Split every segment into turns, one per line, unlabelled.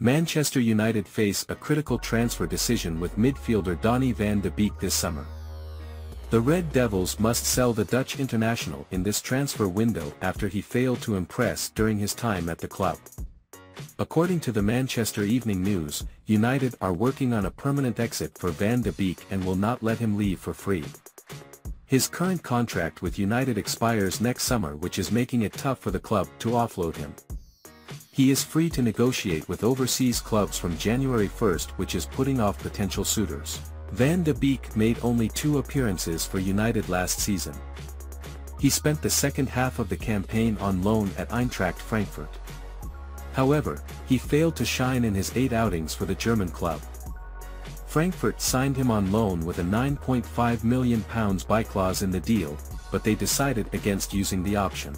Manchester United face a critical transfer decision with midfielder Donny van de Beek this summer. The Red Devils must sell the Dutch international in this transfer window after he failed to impress during his time at the club. According to the Manchester Evening News, United are working on a permanent exit for Van de Beek and will not let him leave for free. His current contract with United expires next summer which is making it tough for the club to offload him. He is free to negotiate with overseas clubs from January 1st which is putting off potential suitors. Van de Beek made only two appearances for United last season. He spent the second half of the campaign on loan at Eintracht Frankfurt. However, he failed to shine in his eight outings for the German club. Frankfurt signed him on loan with a £9.5 million buy clause in the deal, but they decided against using the option.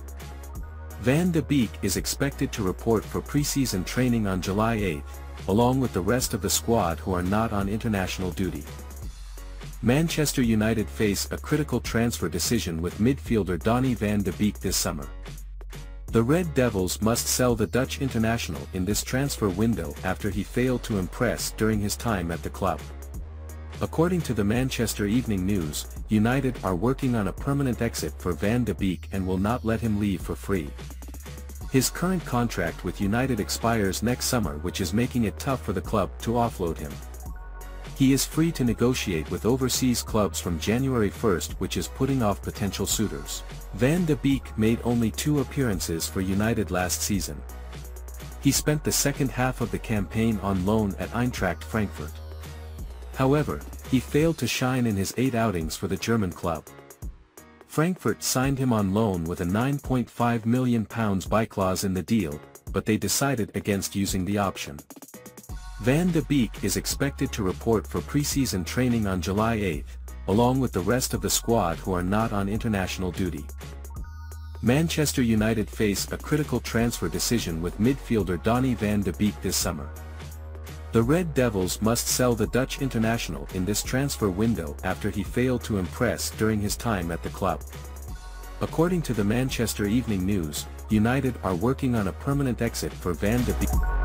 Van de Beek is expected to report for preseason training on July 8, along with the rest of the squad who are not on international duty. Manchester United face a critical transfer decision with midfielder Donny van de Beek this summer. The Red Devils must sell the Dutch international in this transfer window after he failed to impress during his time at the club. According to the Manchester Evening News, United are working on a permanent exit for Van de Beek and will not let him leave for free. His current contract with United expires next summer which is making it tough for the club to offload him. He is free to negotiate with overseas clubs from January 1st which is putting off potential suitors. Van de Beek made only two appearances for United last season. He spent the second half of the campaign on loan at Eintracht Frankfurt. However, he failed to shine in his eight outings for the German club. Frankfurt signed him on loan with a £9.5 million buy clause in the deal, but they decided against using the option. Van de Beek is expected to report for preseason training on July 8, along with the rest of the squad who are not on international duty. Manchester United face a critical transfer decision with midfielder Donny van de Beek this summer. The Red Devils must sell the Dutch international in this transfer window after he failed to impress during his time at the club. According to the Manchester Evening News, United are working on a permanent exit for Van de Beek.